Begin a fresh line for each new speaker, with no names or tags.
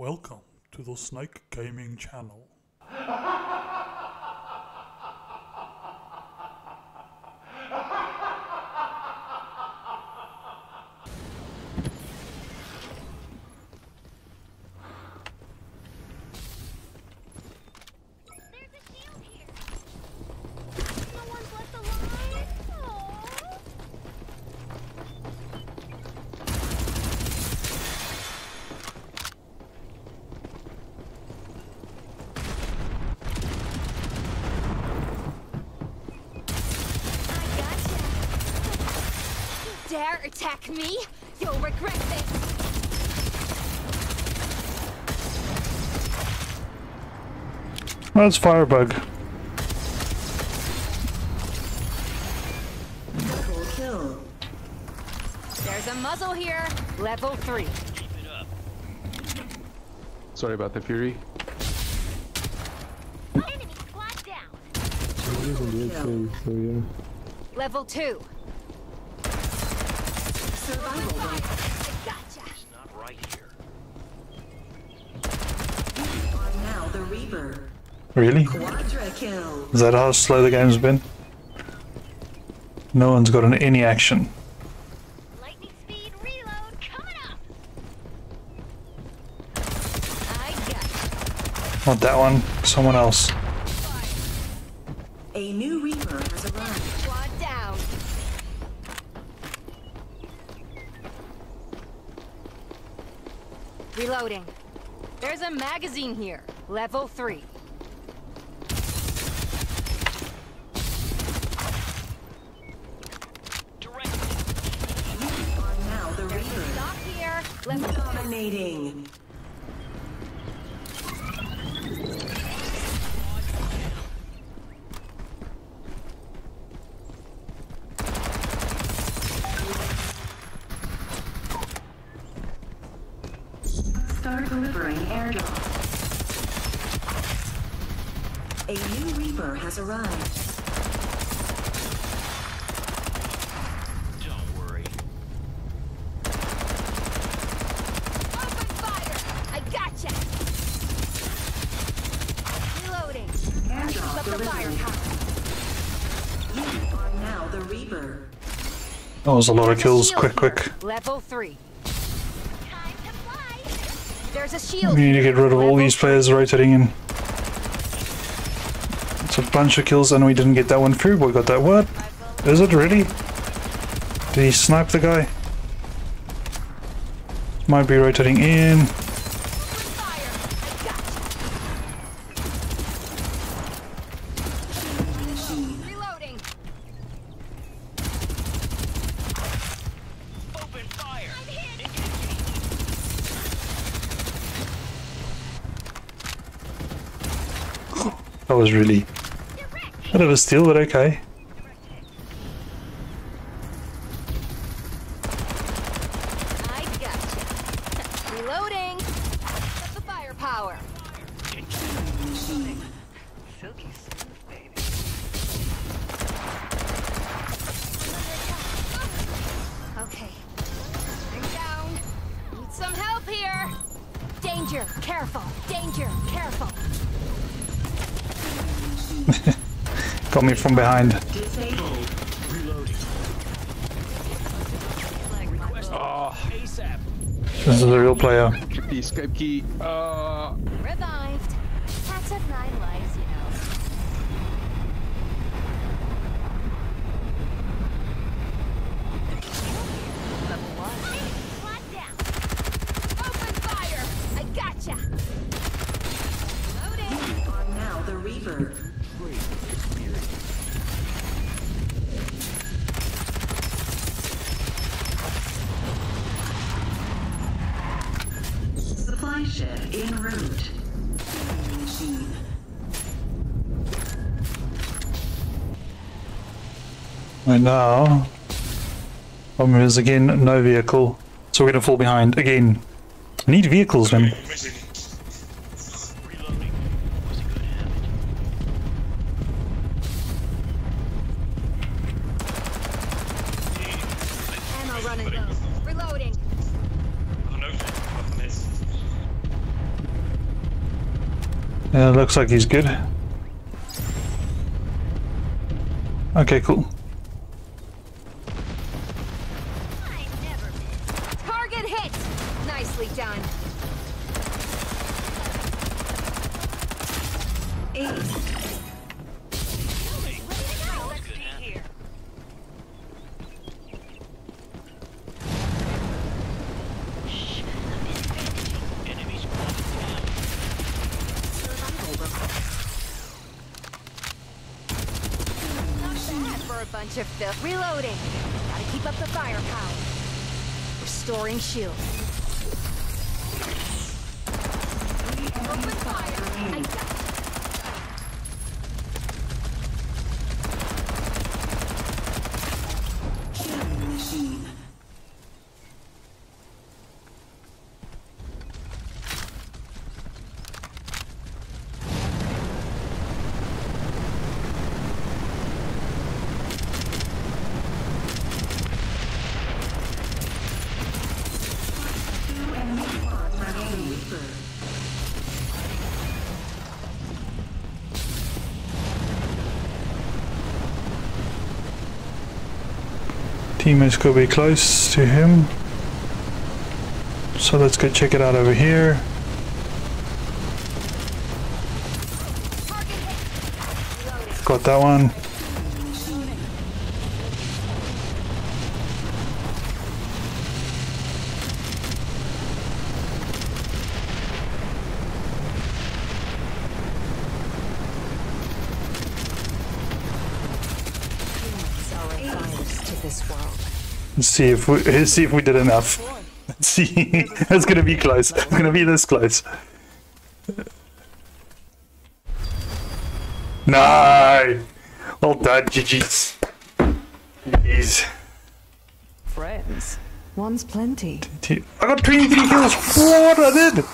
Welcome to the Snake Gaming channel.
There's a shield here. No one's left alive. Aww. I gotcha. You dare attack me? You'll regret this.
That's Firebug.
Double kill.
There's a muzzle here. Level three.
Sorry about the Fury.
Enemy squad down.
Kill.
Level two.
Survival rate.
I gotcha.
Not right here.
You are now the Reaper.
Really? Is that how slow the game's been? No one's gotten any action.
Lightning speed reload coming up. I gotcha.
Not that one. Someone else.
A new Reaper has arrived.
Squad down. Reloading. There's a magazine here. Level three.
You are now the Reaper.
Stop here. Level
Dominating. Delivering airdrop. A new Reaper has arrived.
Don't worry.
Open fire! I gotcha! Reloading.
Airdrop
Up the
delivered.
firepower.
You are now the Reaper.
That was a lot of kills. Quick, quick.
Level three. Time to fly. There's a shield.
We need to get rid of all these players rotating in. It's a bunch of kills and we didn't get that one through. We got that. What? Is it really? Did he snipe the guy? Might be rotating in.
fire. I gotcha. Reloading.
Open fire!
I'm hit.
That was really bit of a steal, but okay.
Some help here. Danger. Careful. Danger. Careful.
Got me from behind.
Disabled.
Reloading. Request ASAP.
This is a real player.
Key, Skype key. Uh,
Revived. Cats have nine lives, you know. Level one. Down. Open fire! I gotcha. Loading.
You are now the Reaper. En route. Machine.
Right now, problem is again no vehicle, so we're gonna fall behind again. I need vehicles, man. Yeah, looks like he's good. Okay, cool.
Target hit! Nicely done. Let's be here.
Enemies spotted down.
Not bad for a bunch of filth. Reloading. Gotta keep up the firepower. Restoring shield. Open fire.
Teammates could be close to him. So let's go check it out over here. Got that one.
Are a virus to this world.
Let's see if we let's see if we did enough. Let's see. it's gonna be close. It's gonna be this close. No! Well done, GG's. Jeez.
Friends. One's plenty.
I got 23 kills. What I did?